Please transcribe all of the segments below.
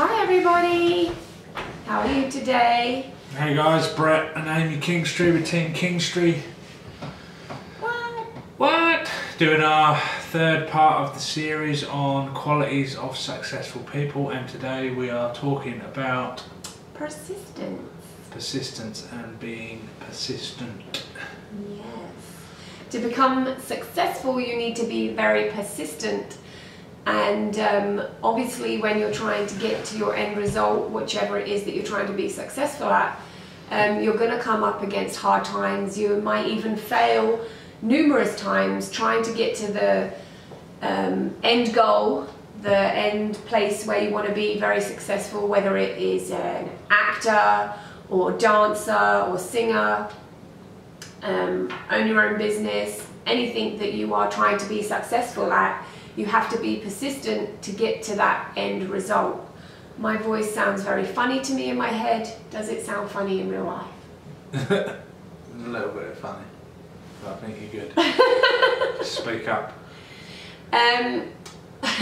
Hi everybody! How are you today? Hey guys, Brett and Amy Kingstree with Team Kingstree. What? What? Doing our third part of the series on qualities of successful people and today we are talking about Persistence. persistence and being persistent. Yes. To become successful, you need to be very persistent. And um, obviously, when you're trying to get to your end result, whichever it is that you're trying to be successful at, um, you're going to come up against hard times. You might even fail numerous times trying to get to the um, end goal, the end place where you want to be very successful, whether it is an actor or dancer or singer, um, own your own business, anything that you are trying to be successful at, you have to be persistent to get to that end result. My voice sounds very funny to me in my head. Does it sound funny in real life? a little bit funny, but I think you're good. Speak up. Um,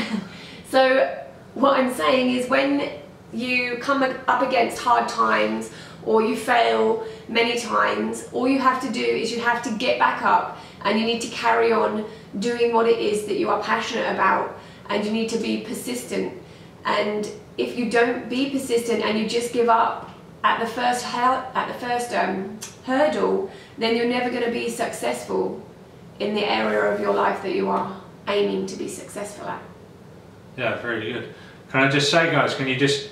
so what I'm saying is when you come up against hard times or you fail many times, all you have to do is you have to get back up and you need to carry on doing what it is that you are passionate about and you need to be persistent. And if you don't be persistent and you just give up at the first at the first um, hurdle, then you're never going to be successful in the area of your life that you are aiming to be successful at. Yeah, very good. Can I just say, guys, can you just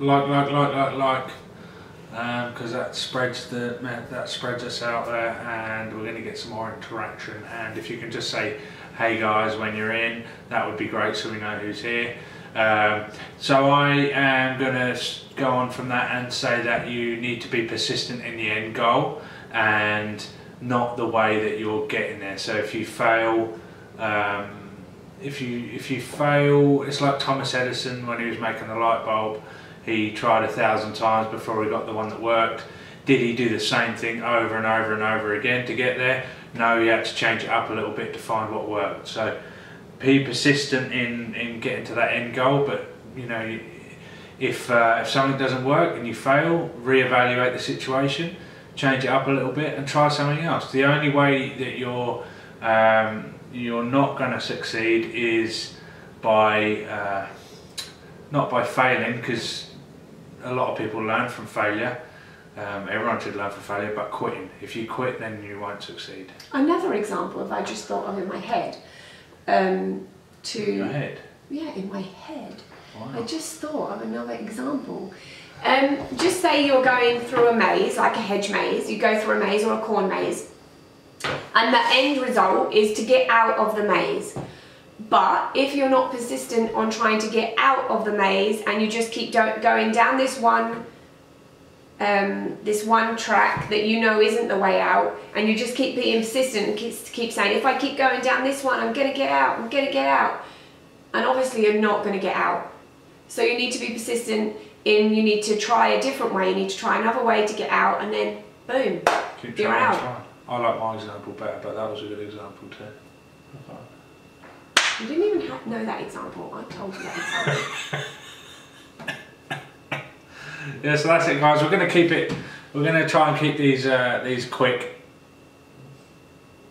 like, like, like, like, like, because um, that spreads the that spreads us out there, and we're going to get some more interaction. And if you can just say, "Hey guys," when you're in, that would be great, so we know who's here. Um, so I am going to go on from that and say that you need to be persistent in the end goal, and not the way that you're getting there. So if you fail. Um, if you if you fail, it's like Thomas Edison when he was making the light bulb. He tried a thousand times before he got the one that worked. Did he do the same thing over and over and over again to get there? No, he had to change it up a little bit to find what worked. So be persistent in, in getting to that end goal, but you know, if, uh, if something doesn't work and you fail, reevaluate the situation, change it up a little bit and try something else. The only way that you're, um, you're not going to succeed is by, uh, not by failing, because a lot of people learn from failure. Um, everyone should learn from failure, but quitting. If you quit, then you won't succeed. Another example, if I just thought of in my head, um, to in your head. Yeah, in my head. Wow. I just thought of another example. Um, just say you're going through a maze, like a hedge maze. You go through a maze or a corn maze, and the end result is to get out of the maze. But if you're not persistent on trying to get out of the maze and you just keep going down this one um, this one track that you know isn't the way out and you just keep being persistent and keep, keep saying if I keep going down this one I'm gonna get out I'm gonna get out. And obviously you're not gonna get out. So you need to be persistent in you need to try a different way. You need to try another way to get out and then boom Keep you're trying, out. trying. I like my example better but that was a good example too. You didn't even have, know that example. I told you that example. yeah, so that's it, guys. We're going to keep it. We're going to try and keep these uh, these quick.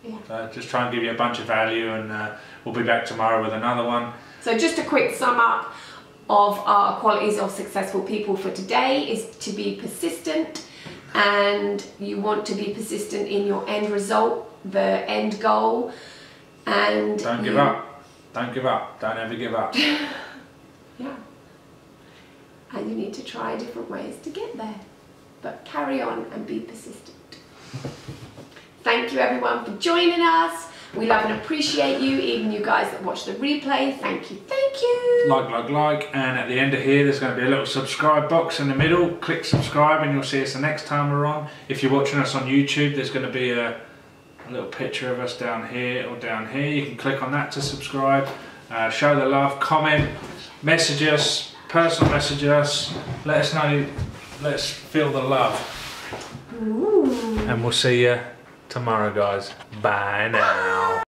Yeah. So just try and give you a bunch of value, and uh, we'll be back tomorrow with another one. So just a quick sum up of our qualities of successful people for today is to be persistent and you want to be persistent in your end result, the end goal and don't give up. Don't give up. Don't ever give up. yeah. And you need to try different ways to get there. But carry on and be persistent. Thank you everyone for joining us. We love and appreciate you, even you guys that watch the replay. Thank you, thank you. Like, like, like, and at the end of here, there's going to be a little subscribe box in the middle. Click subscribe and you'll see us the next time we're on. If you're watching us on YouTube, there's going to be a a little picture of us down here or down here. You can click on that to subscribe. Uh, show the love, comment, message us, personal message us. Let us know, let us feel the love. Ooh. And we'll see you tomorrow, guys. Bye now.